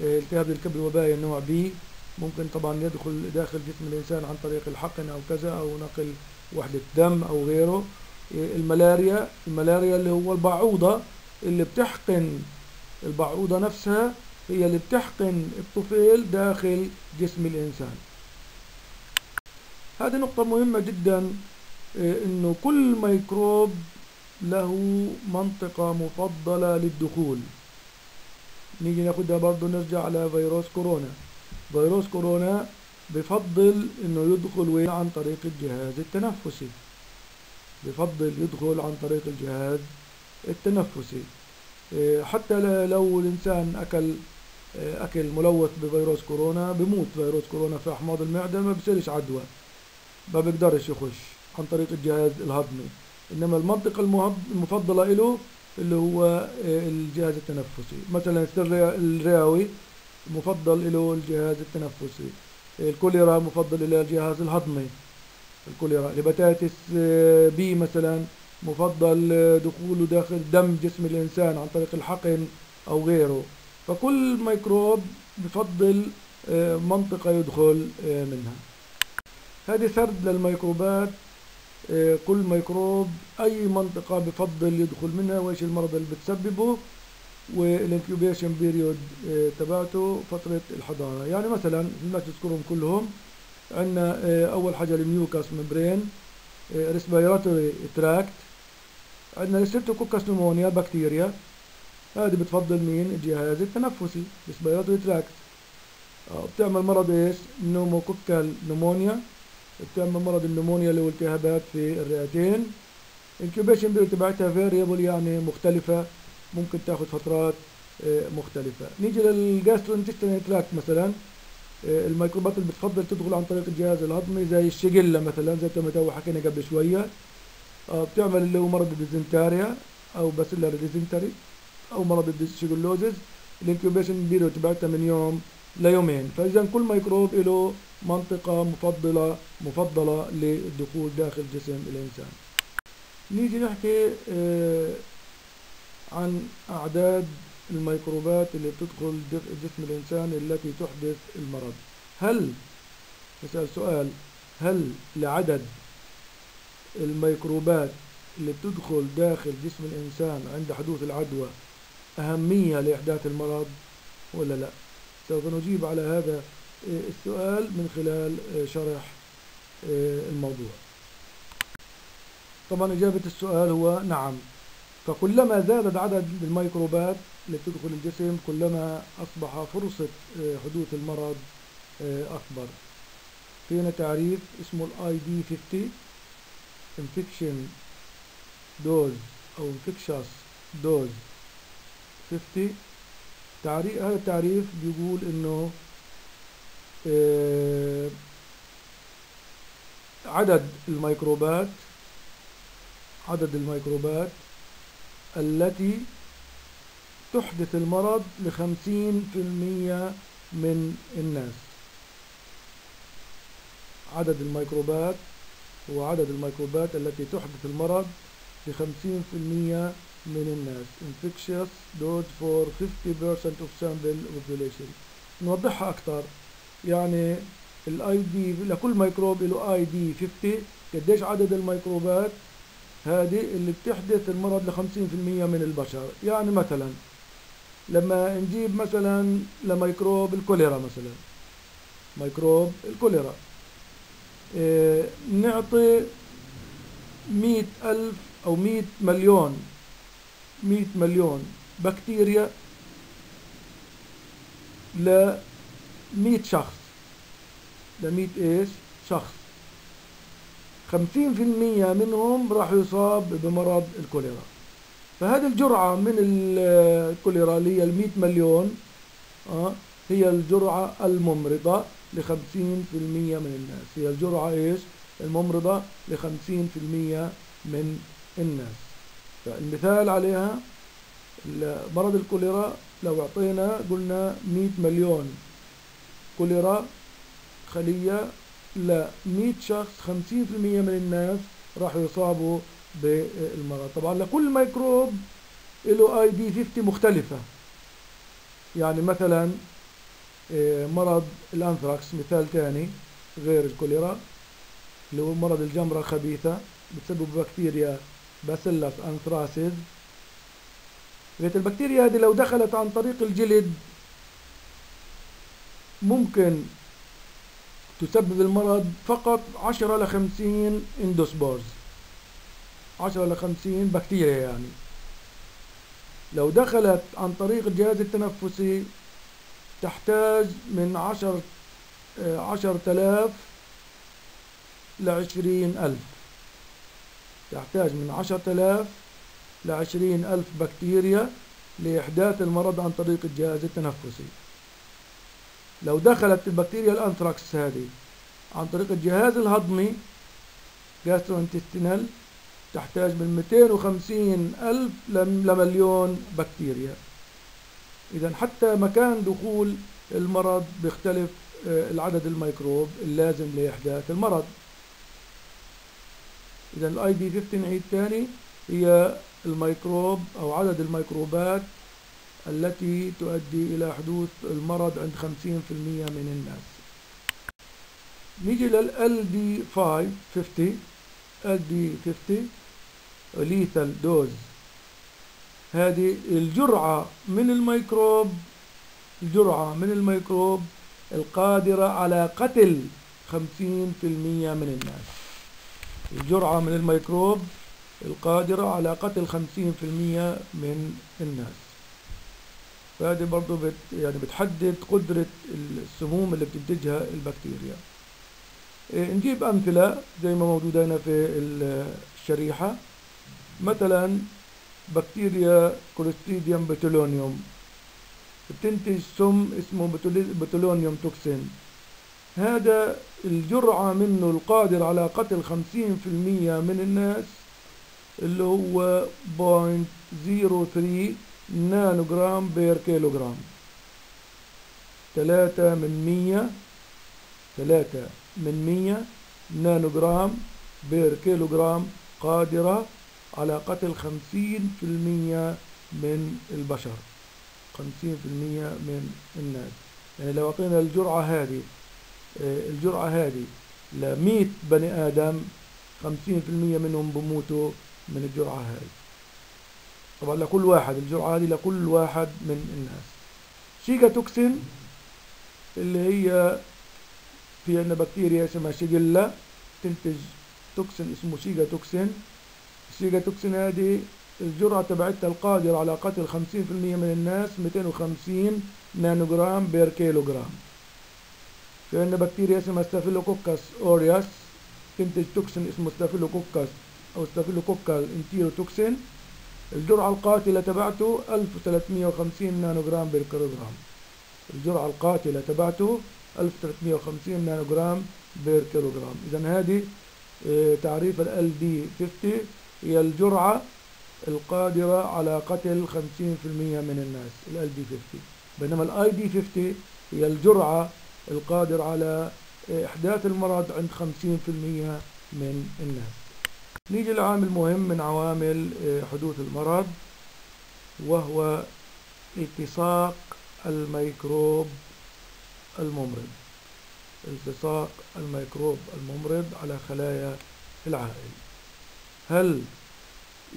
التهاب الكبد الوبائي النوع B ممكن طبعا يدخل داخل جسم الإنسان عن طريق الحقن أو كذا أو نقل وحدة دم أو غيره. الملاريا الملاريا اللي هو البعوضة اللي بتحقن البعوضة نفسها هي اللي بتحقن الطفيل داخل جسم الإنسان. هذه نقطة مهمة جدا إنه كل ميكروب له منطقة مفضلة للدخول. نيجي ناخدها برضو نرجع على فيروس كورونا. فيروس كورونا بفضل إنه يدخل وين؟ عن طريق الجهاز التنفسي. بفضل يدخل عن طريق الجهاز التنفسي. إيه، حتى لو الإنسان أكل إيه، أكل ملوث بفيروس كورونا بموت فيروس كورونا في أحماض المعدة ما بصيرش عدوى. ما بيقدرش يخش عن طريق الجهاز الهضمي. إنما المنطقة المفضلة له اللي هو آه، الجهاز التنفسي. مثلا الرئ- الرئوي مفضل له الجهاز التنفسي. الكوليرا مفضل إلى الجهاز الهضمي. الكوليرا. ال hepatitis آه، B مثلا مفضل آه، دخوله داخل دم جسم الإنسان عن طريق الحقن أو غيره. فكل ميكروب بفضل منطقة يدخل منها. هذه سرد للميكروبات. كل ميكروب أي منطقة بفضل يدخل منها وإيش المرض اللي بتسببه وال incubation period تبعته فترة الحضانة يعني مثلا بدناش نذكرهم كلهم عندنا آه، أول حاجة ال mucous membrane respiratory tract عندنا ال Streptococcus pneumoniae بكتيريا. هذه بتفضل مين؟ الجهاز التنفسي respiratory tract بتعمل مرض إيش؟ pneumococcal pneumonia بتعمل مرض ال pneumonia اللي هو التهابات في الرئتين. incubation period تبعتها variable يعني مختلفة ممكن تاخذ فترات آه، مختلفة. نيجي لل gastrointestinal tract مثلا آه، الميكروبات اللي بتفضل تدخل عن طريق الجهاز الهضمي زي الشجلة مثلا زي ما تو حكينا قبل شوية. آه، بتعمل اللي هو مرض الديزنتاريا أو bacillary dysentery أو مرض ال shigellosis ال incubation period تبعتها من يوم ليومين. فاذا كل ميكروب له منطقة مفضلة مفضلة للدخول داخل جسم الإنسان. نيجي نحكي آه، عن أعداد الميكروبات اللي بتدخل جسم الإنسان التي تحدث المرض. هل نسأل سؤال هل لعدد الميكروبات اللي بتدخل داخل جسم الإنسان عند حدوث العدوى أهمية لإحداث المرض ولا لا؟ سوف نجيب على هذا السؤال من خلال شرح الموضوع. طبعا إجابة السؤال هو نعم. فكلما زادت عدد الميكروبات اللي بتدخل الجسم كلما أصبح فرصة حدوث المرض أكبر. فينا تعريف اسمه الاي دي 50 infection dose أو infectious dose 50 تعريف هذا التعريف بيقول إنه آه، عدد الميكروبات عدد الميكروبات التي تحدث المرض لخمسين في المية من الناس. عدد الميكروبات هو عدد الميكروبات التي تحدث المرض لخمسين في المية من الناس. Infectious dose for 50% of sample population نوضحها أكثر يعني ال ID لكل ميكروب له ID 50 قديش عدد الميكروبات؟ هذه اللي بتحدث المرض ل 50% من البشر. يعني مثلا لما نجيب مثلا لميكروب الكوليرا مثلا. ميكروب الكوليرا. إيه نعطي مئة ألف أو مئة مليون مئة مليون بكتيريا لمئة شخص. لمئة إيش؟ شخص. خمسين في المية منهم راح يصاب بمرض الكوليرا. فهذه الجرعة من الكوليرا اللي هي المئة مليون آه هي الجرعة الممرضة لخمسين في المية من الناس. هي الجرعة إيش؟ الممرضة في المية من الناس. فالمثال عليها مرض الكوليرا لو أعطينا قلنا 100 مليون كوليرا خلية ل 100 شخص 50% من الناس راح يصابوا بالمرض. طبعا لكل ميكروب له ID 50 مختلفة. يعني مثلا مرض الأنثراكس مثال ثاني غير الكوليرا اللي هو مرض الجمرة الخبيثة بتسبب بكتيريا Bacillus anthracis قلت البكتيريا هذه لو دخلت عن طريق الجلد ممكن تسبب المرض فقط 10 ل 50 إندوسبورز. 10 ل 50 بكتيريا يعني. لو دخلت عن طريق الجهاز التنفسي تحتاج من 10 10000 ل 20000 تحتاج من 10000 لعشرين ألف بكتيريا لإحداث المرض عن طريق الجهاز التنفسي. لو دخلت البكتيريا الأنثراكس هذه عن طريق الجهاز الهضمي gastrointestinal تحتاج من 250 ألف لمليون بكتيريا. إذا حتى مكان دخول المرض بيختلف آه، العدد الميكروب اللازم لإحداث المرض. إذا ال ID 50 نعيد تاني هي الميكروب أو عدد الميكروبات التي تؤدي إلى حدوث المرض عند 50% من الناس. نيجي لل LD 50 LD50 lethal dose. هذه الجرعة من الميكروب الجرعة من الميكروب القادرة على قتل 50% من الناس. الجرعة من الميكروب القادرة على قتل 50% من الناس. فهذه برضو بت يعني بتحدد قدرة السموم اللي بتنتجها البكتيريا. إيه، نجيب أمثلة زي ما موجودة هنا في الشريحة. مثلا بكتيريا Clostridium botulinum بتنتج سم اسمه botulinum toxin. هذا الجرعة منه القادر على قتل 50% من الناس اللي هو 0.03 نانو جرام per كيلو جرام ثلاثة من مية ثلاثة من مية نانو جرام per كيلو جرام قادرة على قتل خمسين في المية من البشر خمسين في المية من الناس. يعني لو أعطينا الجرعة هذه الجرعة هذه لمية بني آدم خمسين في المية منهم بموتوا من الجرعة هذه. طبعا لكل واحد الجرعة هذه لكل واحد من الناس. Shiga toxin اللي هي في عندنا بكتيريا اسمها شيجيلا تنتج toxin اسمه Shiga toxin. ال Shiga toxin هذه الجرعة تبعتها القادرة على قتل 50% من الناس 250 نانو جرام per كيلو جرام عندنا بكتيريا اسمها Staphylococcus aureus تنتج toxin اسمه Staphylococcus أو staphylococcal enterotoxin الجرعة القاتلة تبعته 1350 نانو جرام per كيلو جرام الجرعة القاتلة تبعته 1350 نانو جرام بير كيلو جرام إذا هذه آه، تعريف ال LD50 هي الجرعة القادرة على قتل 50% من الناس ال LD50 بينما ال ID50 هي الجرعة القادرة على إحداث المرض عند 50% من الناس. نيجي لعامل مهم من عوامل آه، حدوث المرض وهو التصاق الميكروب الممرض. التصاق الميكروب الممرض على خلايا العائل. هل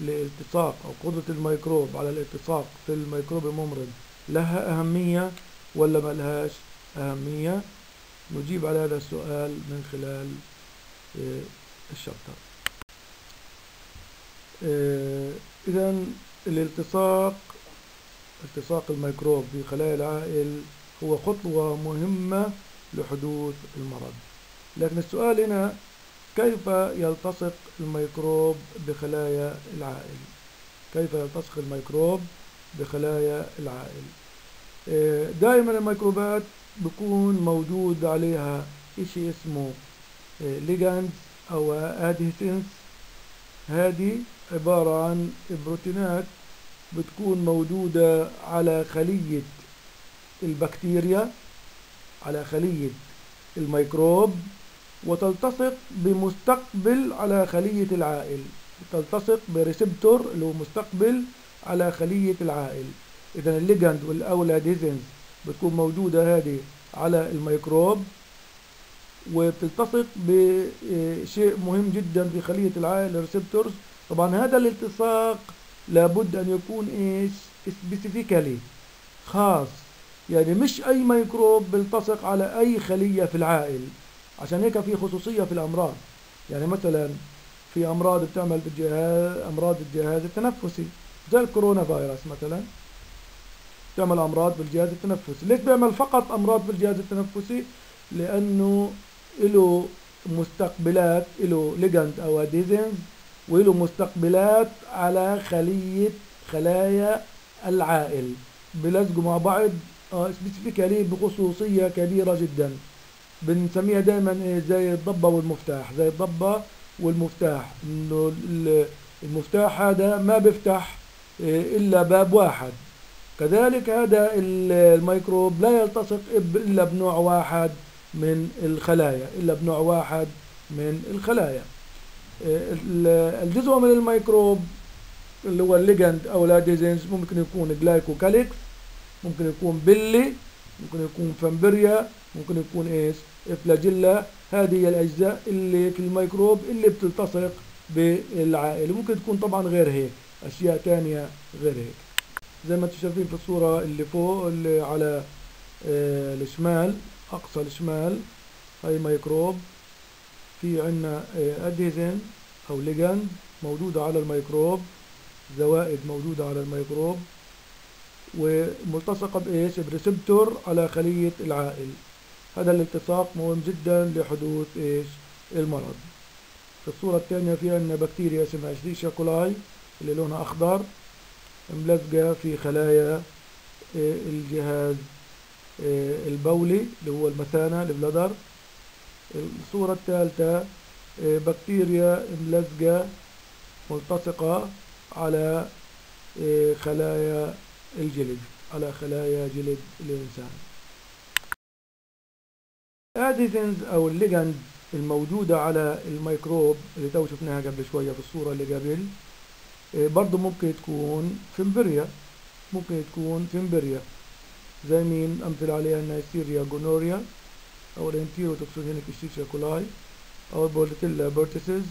الالتصاق أو قدرة الميكروب على الالتصاق في الميكروب الممرض لها أهمية ولا ما لهاش؟ أهمية. نجيب على هذا السؤال من خلال آه، ال chapter. آه، إذا الالتصاق التصاق الميكروب في خلايا العائل هو خطوة مهمة لحدوث المرض. لكن السؤال هنا كيف يلتصق الميكروب بخلايا العائل كيف يلتصق الميكروب بخلايا العائل آه، دائما الميكروبات بيكون موجود عليها إشي اسمه ligand آه، أو adhesins هذه عبارة عن بروتينات بتكون موجودة على خلية البكتيريا على خلية الميكروب وتلتصق بمستقبل على خلية العائل. تلتصق ب receptor اللي هو مستقبل على خلية العائل. إذا ال ligand أو ال adhesins بتكون موجودة هذه على الميكروب وبتلتصق بشيء مهم جدا في خلية ال receptors. طبعا هذا الالتصاق لابد أن يكون إيش؟ specifically خاص. يعني مش أي ميكروب بيلتصق على أي خلية في العائل عشان هيك في خصوصية في الأمراض. يعني مثلا في أمراض بتعمل بالجهاز أمراض الجهاز التنفسي زي الكورونا فيروس مثلا. تعمل أمراض بالجهاز التنفسي. ليش بيعمل فقط أمراض بالجهاز التنفسي؟ لأنه له مستقبلات له ligand أو adhesins وله مستقبلات على خلية خلايا العائل. بلزقوا مع بعض specifically بخصوصية كبيرة جدا. بنسميها دائما إيه؟ زي الضبة والمفتاح زي الضبة والمفتاح. إنه المفتاح هذا ما بيفتح آه، إلا باب واحد. كذلك هذا الميكروب لا يلتصق إلا بنوع واحد من الخلايا إلا بنوع واحد من الخلايا. الجزء من الميكروب اللي هو ال ligand أو ال adhesins ممكن يكون glycocalyx ممكن يكون pili ممكن يكون fimbriae ممكن يكون إيش؟ flagella هذه هي الأجزاء اللي في الميكروب اللي بتلتصق بالعائل. ممكن تكون طبعا غير هيك أشياء ثانية غير هيك. زي ما أنتم شايفين في الصورة اللي فوق اللي على آه، الشمال أقصى الشمال هاي ميكروب في adhesin آه، أو ligand موجودة على الميكروب زوائد موجودة على الميكروب وملتصقة بإيش؟ ب receptor على خلية العائل. هذا الالتصاق مهم جدا لحدوث إيش؟ المرض. في الصورة الثانية في عندنا بكتيريا اسمها شريشيا كولاي اللي لونها أخضر. ملزقة في خلايا آه، الجهاز آه، البولي اللي هو المثانة البلدر الصورة الثالثة آه، بكتيريا ملزقة ملتصقة على خلايا الجلد على خلايا جلد الإنسان. adhesins أو ال ligand الموجودة على الميكروب اللي تو شفناها قبل شوية في الصورة اللي قبل. برضه ممكن تكون fimbriae ممكن تكون fimbriae زي مين؟ أمثل عليها ال Neisseria gonorrhoeae أو ال enterotoxigenic Escherichia coli أو ال Bordetella pertussis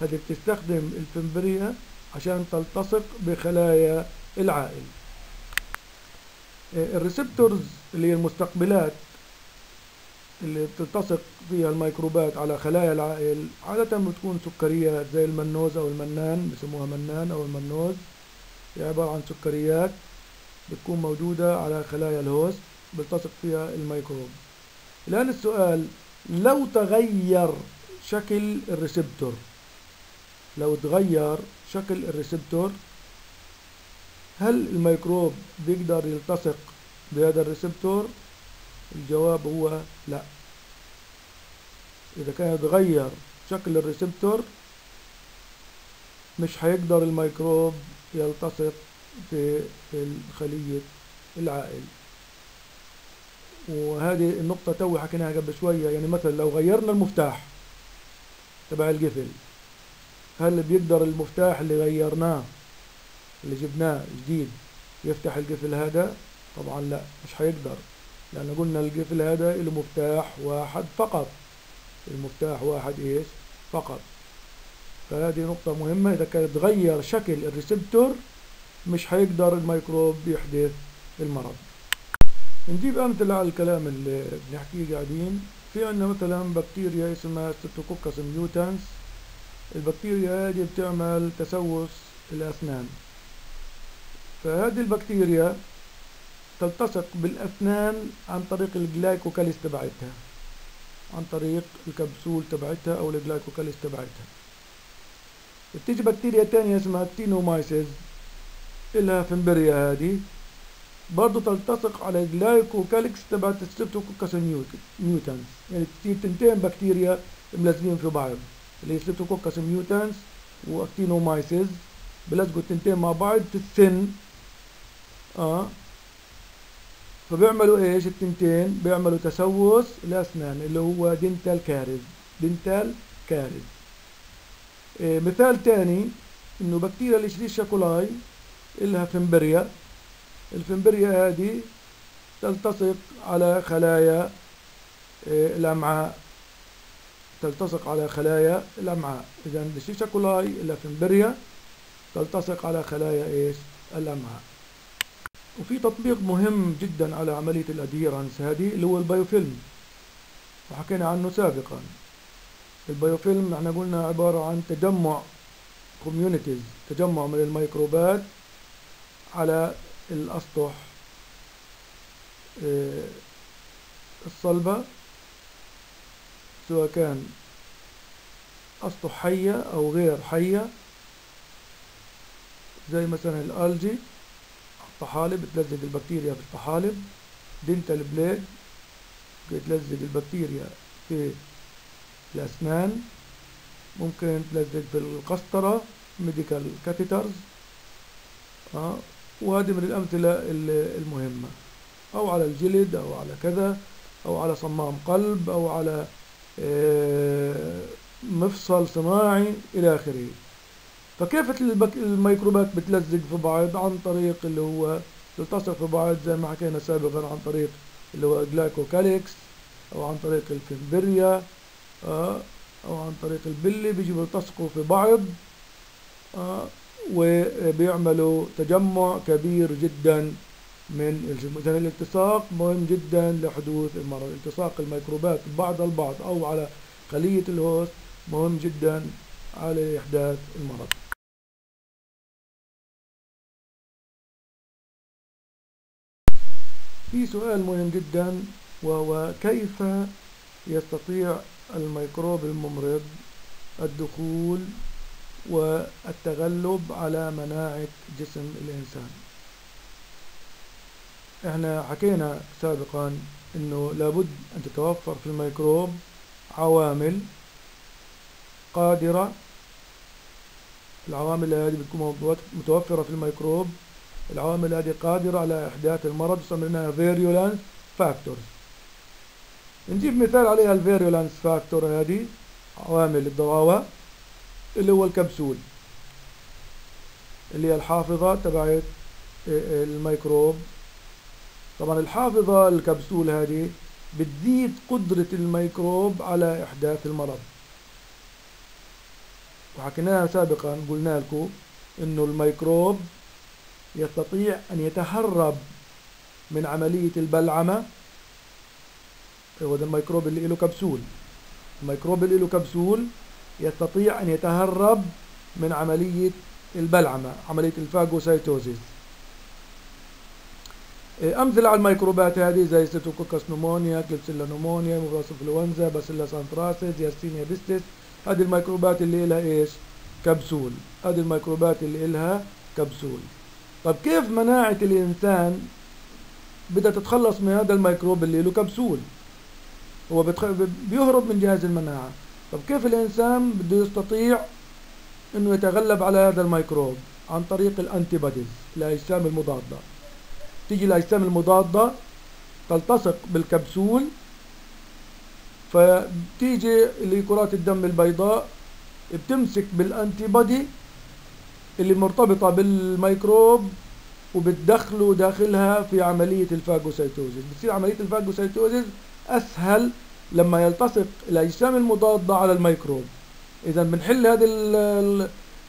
هذه بتستخدم ال fimbriae عشان تلتصق بخلايا العائل. آه، ال receptors اللي هي المستقبلات اللي بتلتصق فيها الميكروبات على خلايا العائل عادة بتكون سكريات زي ال mannose أو ال mannan بسموها mannan أو ال mannose. هي عبارة عن سكريات بتكون موجودة على خلايا ال host بيلتصق فيها الميكروب. الآن السؤال لو تغير شكل ال receptor لو تغير شكل ال receptor هل الميكروب بيقدر يلتصق بهذا ال receptor؟ الجواب هو لا. إذا كان يتغير شكل ال receptor مش هيقدر الميكروب يلتصق في خلية العائل. وهذه النقطة توي حكيناها قبل شوية يعني مثلا لو غيرنا المفتاح تبع القفل هل بيقدر المفتاح اللي غيرناه اللي جبناه جديد يفتح القفل هذا؟ طبعا لا مش هيقدر. لأن قلنا القفل هذا له مفتاح واحد فقط. المفتاح واحد إيش؟ فقط. فهذه نقطة مهمة. إذا كان تغير شكل الريسبتور مش هيقدر الميكروب يحدث المرض. نجيب أمثلة على الكلام اللي بنحكيه قاعدين. في عندنا مثلا بكتيريا اسمها Streptococcus mutans البكتيريا هذه بتعمل تسوس الأسنان. فهذه البكتيريا تلتصق بالأسنان عن طريق ال glycocalyx تبعتها عن طريق الكبسول تبعتها أو ال glycocalyx تبعتها. بتيجي بكتيريا تانية اسمها Actinomyces إلها fimbriae هذه. برضه تلتصق على ال glycocalyx تبعت ال Streptococcus mutans يعني تصير تنتين بكتيريا ملازمين في بعض اللي هي Streptococcus mutans و Actinomyces بلزقوا التنتين مع بعض في السن آه فبيعملوا إيش؟ التنتين. بيعملوا تسوس الاسنان اللي هو dental caries dental caries إيه مثال تاني إنه بكتيريا ال Escherichia coli إلها fimbriae ال fimbriae هذه تلتصق على خلايا إيه الأمعاء. تلتصق على خلايا الأمعاء. إذا ال Escherichia coli ال fimbriae تلتصق على خلايا إيش؟ الأمعاء. وفي تطبيق مهم جدا على عملية ال adherence هذه اللي هو ال biofilm. وحكينا عنه سابقا. البيوفيلم إحنا قلنا عبارة عن تجمع كوميونيتيز تجمع من الميكروبات على الأسطح آه، الصلبة سواء كان أسطح حية أو غير حية زي مثلا الألجي. الطحالب بتلزق البكتيريا في الطحالب dental plaque بتلزق البكتيريا في الأسنان. ممكن تلزق في القسطرة medical catheters آه وهذه من الأمثلة المهمة. أو على الجلد أو على كذا أو على صمام قلب أو على آه، مفصل صناعي إلى آخره. فكيف الميكروبات بتلزق في بعض؟ عن طريق اللي هو تلتصق في بعض زي ما حكينا سابقا عن طريق اللي هو glycocalyx أو عن طريق ال fimbriae آه، أو عن طريق ال pili بيجوا بيلتصقوا في بعض آه، وبيعملوا تجمع كبير جدا من الجسم إذا الالتصاق مهم جدا لحدوث المرض. التصاق الميكروبات بعض البعض أو على خلية ال host مهم جدا على إحداث المرض. في سؤال مهم جدا وهو كيف يستطيع الميكروب الممرض الدخول والتغلب على مناعة جسم الإنسان؟ إحنا حكينا سابقا إنه لابد أن تتوفر في الميكروب عوامل قادرة. العوامل هذه بتكون متوفرة في الميكروب العوامل هذه قادرة على إحداث المرض سميناها virulence factors نجيب مثال عليها ال virulence factor هذه عوامل الضراوة اللي هو الكبسول اللي هي الحافظة تبعت الميكروب. طبعا الحافظة الكبسول هذه بتزيد قدرة الميكروب على إحداث المرض. وحكيناها سابقا قلنا لكم إنه الميكروب يستطيع أن يتهرب من عملية البلعمة. هو ده الميكروب اللي له كبسول. الميكروب اللي له كبسول يستطيع أن يتهرب من عملية البلعمة عملية ال phagocytosis أمثلة على الميكروبات هذه زي Streptococcus pneumoniae Klebsiella pneumoniae Haemophilus influenzae Bacillus anthracis Yersinia pestis هذه الميكروبات اللي لها إيش؟ كبسول. هذه الميكروبات اللي لها كبسول. طب كيف مناعة الإنسان بدها تتخلص من هذا الميكروب اللي له كبسول؟ هو بتخ... بيهرب من جهاز المناعة. طب كيف الإنسان بده يستطيع إنه يتغلب على هذا الميكروب؟ عن طريق ال antibodies الأجسام المضادة. تيجي الأجسام المضادة تلتصق بالكبسول فتيجي اللي كرات الدم البيضاء بتمسك بال antibody اللي مرتبطة بالميكروب وبتدخله داخلها في عملية ال phagocytosis. بتصير عملية ال phagocytosis أسهل لما يلتصق الأجسام المضادة على الميكروب. إذا بنحل هذه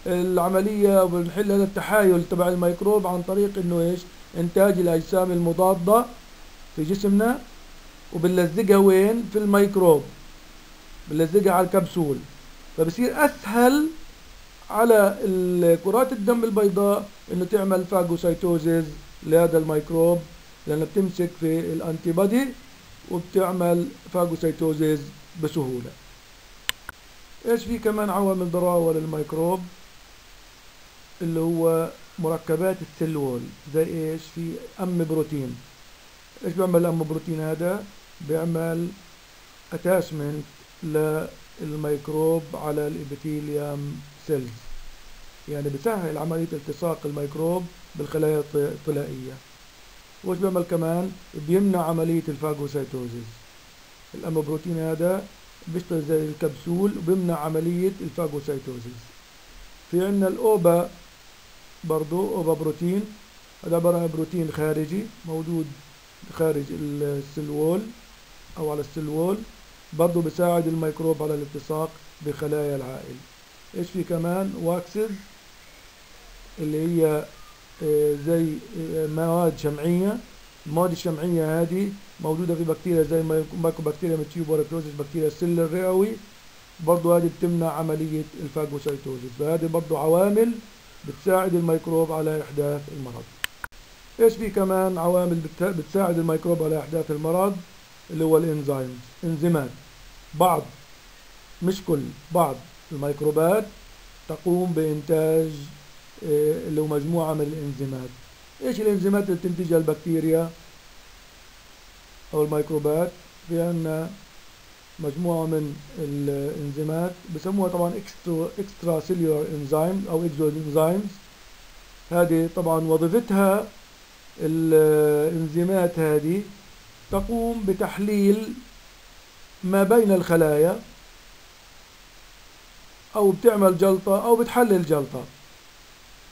العملية وبنحل هذا التحايل تبع الميكروب عن طريق إنه إيش؟ إنتاج الأجسام المضادة في جسمنا وبنلزقها وين؟ في الميكروب. بنلزقها على الكبسول. فبصير أسهل على كرات الدم البيضاء إنه تعمل phagocytosis لهذا الميكروب لانها بتمسك في ال antibody وبتعمل phagocytosis بسهولة. إيش في كمان عوامل ضراوه للميكروب؟ اللي هو مركبات ال cell wall زي إيش؟ في M protein إيش بيعمل ال M protein هذا؟ بيعمل attachment للميكروب على ال epithelium cells يعني بسهل عملية التصاق الميكروب بالخلايا الطلائية. وش بيعمل كمان؟ بيمنع عملية ال phagocytosis. ال M protein هذا بيشتغل زي الكبسول وبيمنع عملية ال phagocytosis. في عندنا ال Opa برضو Opa protein. هذا عبارة عن بروتين خارجي موجود خارج ال cell wall أو على ال cell wall برضو بيساعد الميكروب على الالتصاق بخلايا العائل. إيش في كمان waxes اللي هي آه، زي آه، مواد شمعية المواد الشمعية هذه موجودة في بكتيريا زي Mycobacterium tuberculosis بكتيريا السل الرئوي. برضو هذه بتمنع عملية ال phagocytosis. فهذه برضو عوامل بتساعد الميكروب على إحداث المرض. إيش في كمان عوامل بتساعد الميكروب على إحداث المرض اللي هو الانزيم إنزيمات. بعض. مش كل. بعض. الميكروبات تقوم بإنتاج آه، اللي هو مجموعة من الإنزيمات. إيش الإنزيمات اللي بتنتجها البكتيريا أو الميكروبات؟ في عندنا مجموعة من الإنزيمات بسموها طبعا extracellular enzyme أو exoenzymes هذه طبعا وظيفتها الإنزيمات هذه تقوم بتحليل ما بين الخلايا أو بتعمل جلطة أو بتحلل جلطة.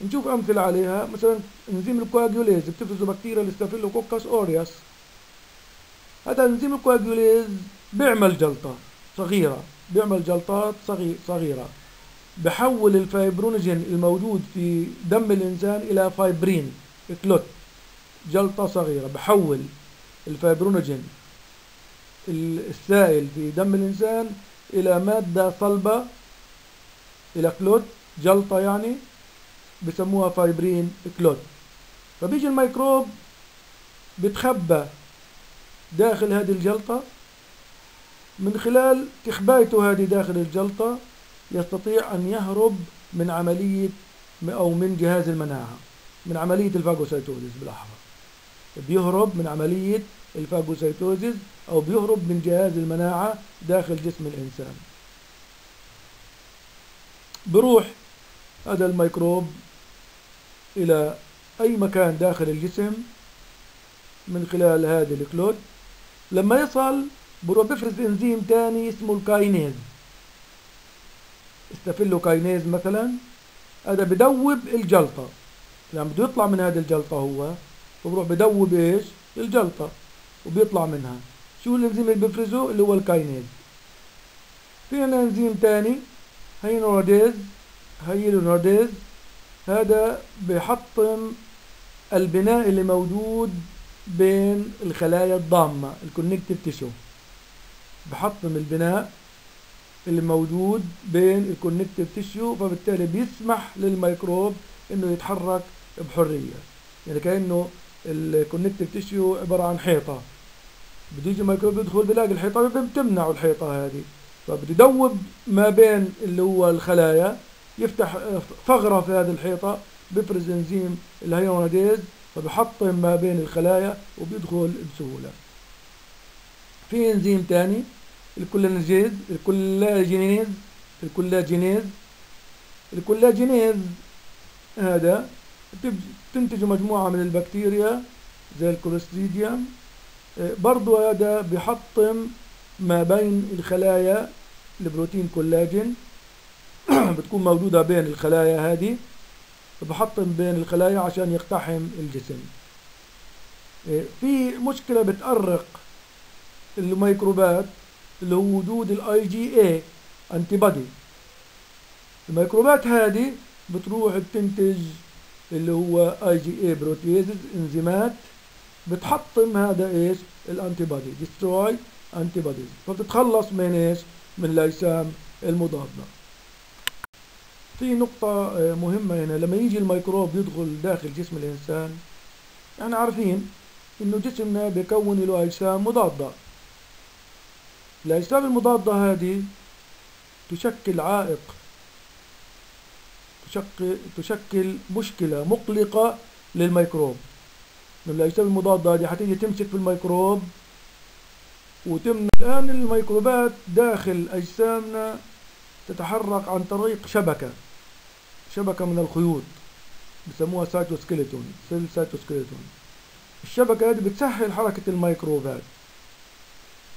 نشوف أمثلة عليها. مثلا إنزيم ال coagulase بتفرزه بكتيريا ال Staphylococcus aureus هذا إنزيم ال coagulase بيعمل جلطة صغيرة بيعمل جلطات صغيرة. بحول ال fibrinogen الموجود في دم الإنسان إلى fibrin clot. جلطة صغيرة بحول ال fibrinogen السائل في دم الإنسان إلى مادة صلبة إلى clot جلطة يعني بسموها fibrin clot فبيجي الميكروب بتخبى داخل هذه الجلطة. من خلال تخبايته هذه داخل الجلطة يستطيع أن يهرب من عملية أو من جهاز المناعة من عملية ال phagocytosis بالأحرى. بيهرب من عملية ال phagocytosis أو بيهرب من جهاز المناعة داخل جسم الإنسان. بروح هذا الميكروب إلى أي مكان داخل الجسم من خلال هذه ال clot. لما يصل بروح بفرز إنزيم تاني اسمه ال kinase. staphylokinase مثلا. هذا بدوب الجلطة. لما بده يطلع من هذه الجلطة هو بروح بدوب إيش؟ الجلطة وبيطلع منها. شو الإنزيم اللي بيفرزه اللي هو ال kinase. في عندنا إنزيم تاني. hyaluronidase hyaluronidase هذا بيحطم البناء اللي موجود بين الخلايا الضامة ال connective tissue بحطم البناء اللي موجود بين ال connective tissue فبالتالي بيسمح للميكروب إنه يتحرك بحرية. يعني كأنه ال connective tissue عبارة عن حيطة. بده يجي الميكروب يدخل بلاقي الحيطة بتمنع الحيطة هذه. فبده يدوب ما بين اللي هو الخلايا يفتح ثغرة في هذه الحيطة بيفرز انزيم ال hyaluronidase فبحطم ما بين الخلايا وبيدخل بسهولة. في إنزيم تاني ال collagenase ال collagenase ال collagenase ال collagenase هذا تنتج مجموعة من البكتيريا زي ال Clostridium برضو هذا بحطم ما بين الخلايا البروتين كولاجين. بتكون موجودة بين الخلايا هذه. بحطم بين الخلايا عشان يقتحم الجسم. في مشكلة بتأرق الميكروبات اللي هو وجود ال IgA anti الميكروبات هذه بتروح بتنتج اللي هو اي جي اي انزيمات بتحطم هذا إيش؟ ال antibody destroy antibodies فبتتخلص من إيش؟ من الأجسام المضادة. في نقطة مهمة هنا. لما يجي الميكروب يدخل داخل جسم الإنسان إحنا عارفين إنه جسمنا بيكون له أجسام مضادة. الأجسام المضادة هذه تشكل عائق تشكل, تشكل مشكلة مقلقة للميكروب. الأجسام المضادة هذه حتيجي تمسك في الميكروب وتمنع الآن الميكروبات داخل أجسامنا تتحرك عن طريق شبكة شبكة من الخيوط بسموها cytoskeleton cell cytoskeleton الشبكة هذه بتسهل حركة الميكروبات.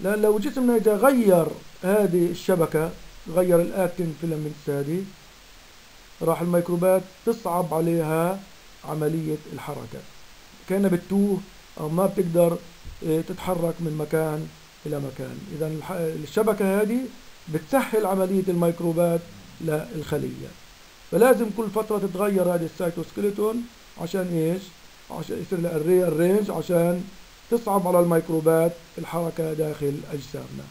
لأن لو جسمنا إذا غير هذه الشبكة غير ال actin filaments هذه راح الميكروبات تصعب عليها عملية الحركة. كأنها بتوه أو ما بتقدر إيه، تتحرك من مكان إلى مكان. إذا الشبكة هذه بتسهل عملية الميكروبات للخلية. فلازم كل فترة تتغير هذه ال cytoskeleton عشان إيش؟ عشان يصير لها rearrange عشان تصعب على الميكروبات الحركة داخل أجسامنا.